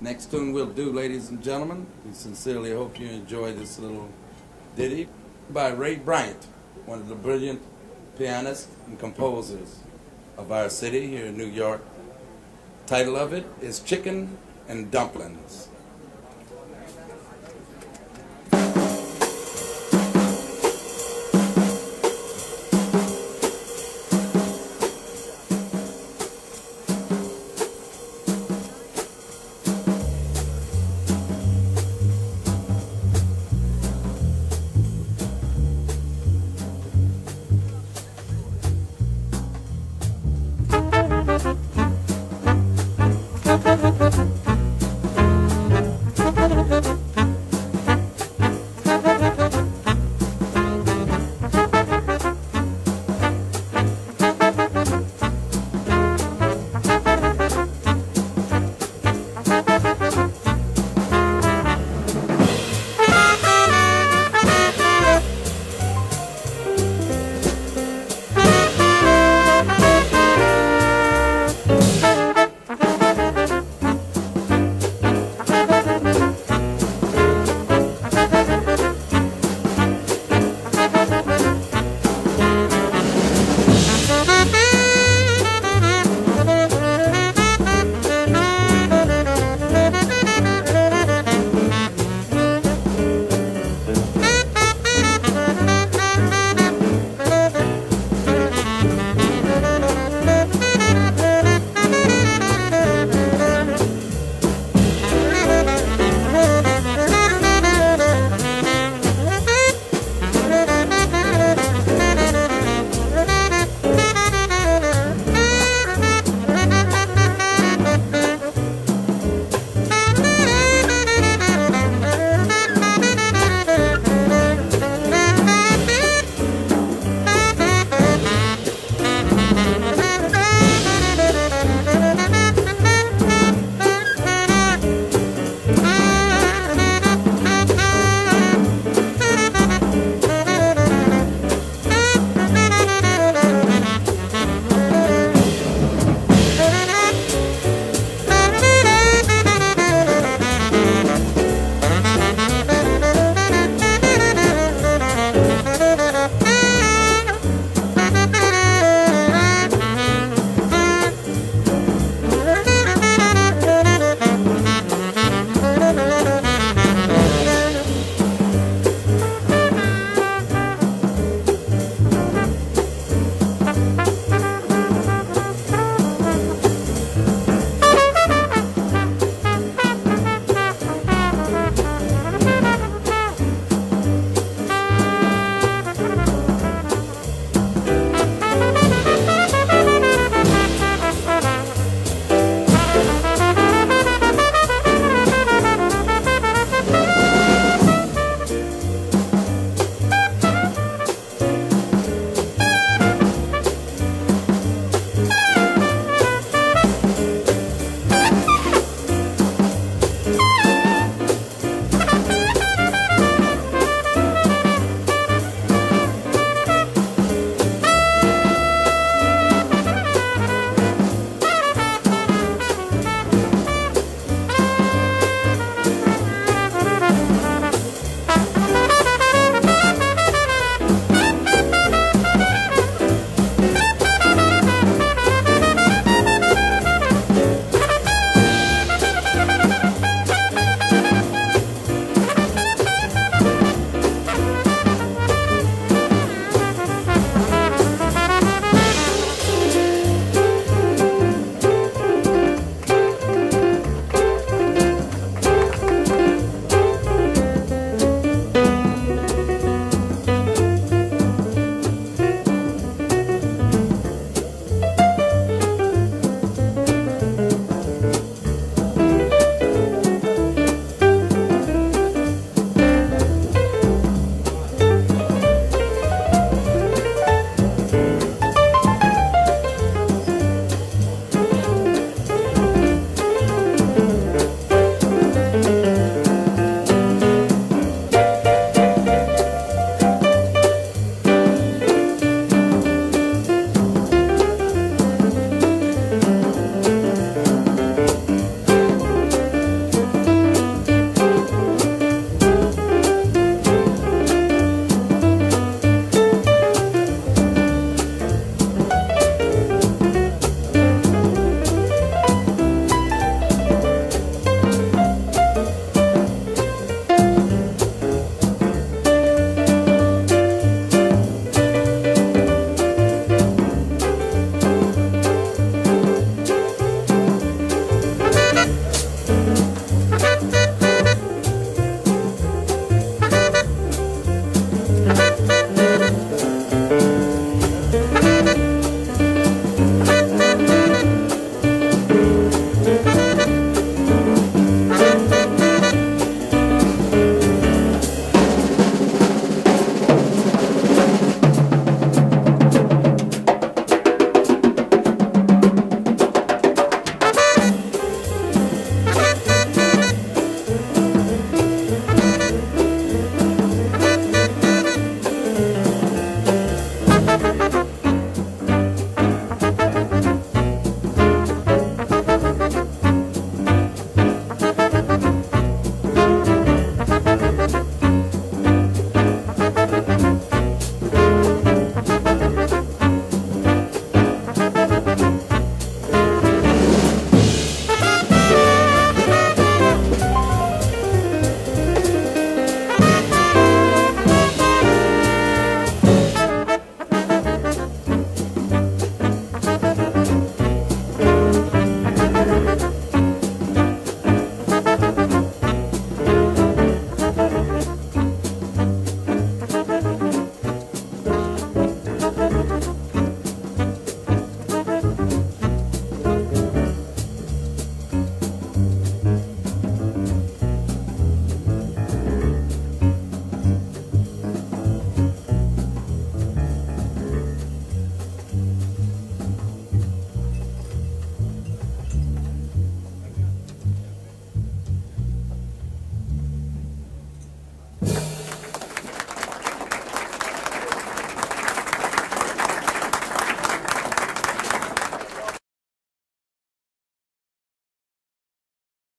Next tune we'll do, ladies and gentlemen. We sincerely hope you enjoy this little ditty by Ray Bryant, one of the brilliant pianists and composers of our city here in New York. Title of it is Chicken and Dumplings.